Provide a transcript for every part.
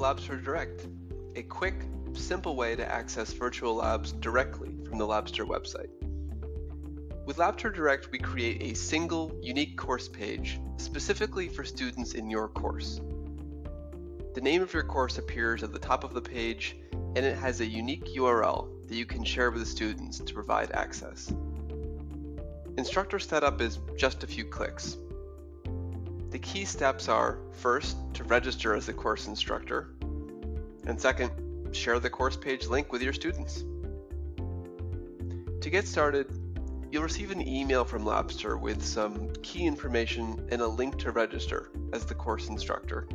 Labster Direct, a quick, simple way to access virtual labs directly from the Labster website. With Labster Direct, we create a single, unique course page specifically for students in your course. The name of your course appears at the top of the page, and it has a unique URL that you can share with the students to provide access. Instructor setup is just a few clicks. The key steps are first, to register as a course instructor, and second, share the course page link with your students. To get started, you'll receive an email from Labster with some key information and a link to register as the course instructor.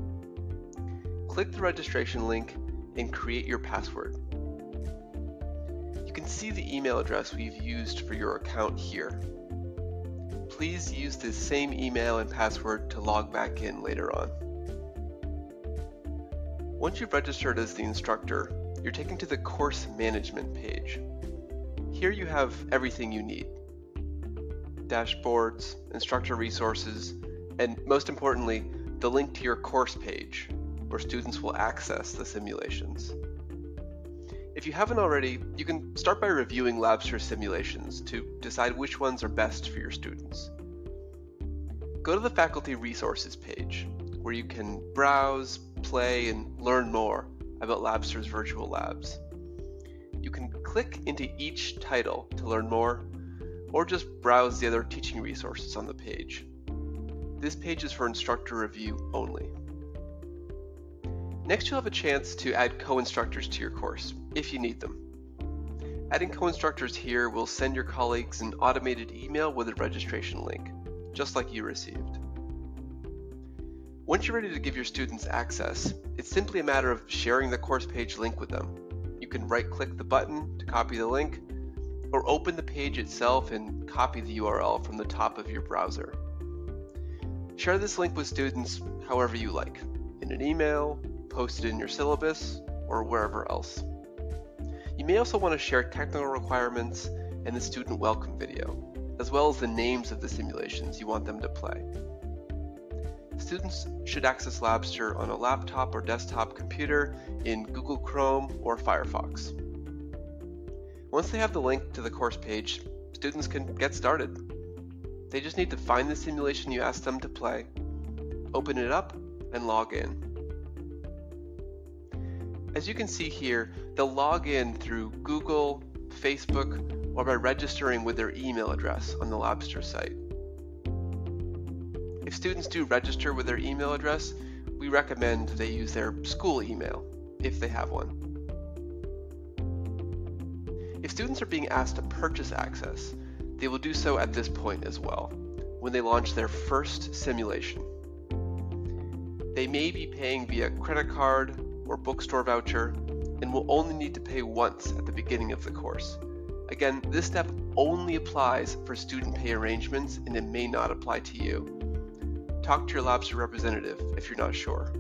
Click the registration link and create your password. You can see the email address we've used for your account here please use the same email and password to log back in later on. Once you've registered as the instructor, you're taken to the course management page. Here you have everything you need. Dashboards, instructor resources, and most importantly, the link to your course page, where students will access the simulations. If you haven't already, you can start by reviewing Labster simulations to decide which ones are best for your students. Go to the Faculty Resources page, where you can browse, play, and learn more about Labster's virtual labs. You can click into each title to learn more, or just browse the other teaching resources on the page. This page is for instructor review only. Next, you'll have a chance to add co-instructors to your course, if you need them. Adding co-instructors here will send your colleagues an automated email with a registration link, just like you received. Once you're ready to give your students access, it's simply a matter of sharing the course page link with them. You can right-click the button to copy the link, or open the page itself and copy the URL from the top of your browser. Share this link with students however you like, in an email, posted in your syllabus, or wherever else. You may also want to share technical requirements and the student welcome video, as well as the names of the simulations you want them to play. Students should access Labster on a laptop or desktop computer in Google Chrome or Firefox. Once they have the link to the course page, students can get started. They just need to find the simulation you asked them to play, open it up, and log in. As you can see here, they'll log in through Google, Facebook, or by registering with their email address on the Labster site. If students do register with their email address, we recommend they use their school email, if they have one. If students are being asked to purchase access, they will do so at this point as well, when they launch their first simulation. They may be paying via credit card, or bookstore voucher and will only need to pay once at the beginning of the course. Again, this step only applies for student pay arrangements and it may not apply to you. Talk to your Labster representative if you're not sure.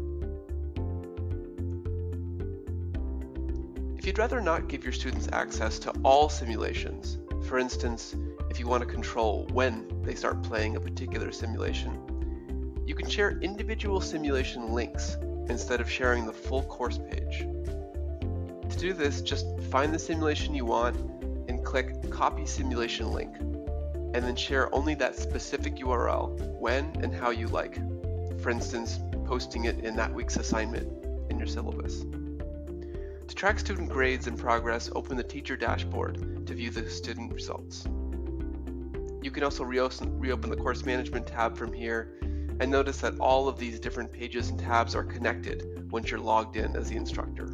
If you'd rather not give your students access to all simulations, for instance, if you want to control when they start playing a particular simulation, you can share individual simulation links instead of sharing the full course page. To do this, just find the simulation you want and click Copy Simulation Link, and then share only that specific URL when and how you like. For instance, posting it in that week's assignment in your syllabus. To track student grades and progress, open the teacher dashboard to view the student results. You can also reopen the course management tab from here and notice that all of these different pages and tabs are connected once you're logged in as the instructor.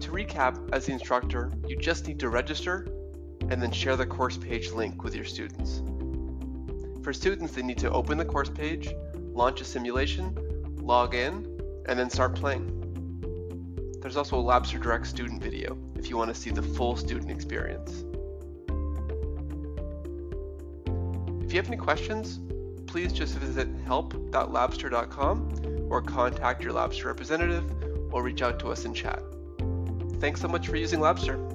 To recap, as the instructor, you just need to register and then share the course page link with your students. For students, they need to open the course page, launch a simulation, log in, and then start playing. There's also a Labster Direct student video if you want to see the full student experience. If you have any questions, please just visit help.labster.com or contact your Labster representative or reach out to us in chat. Thanks so much for using Labster.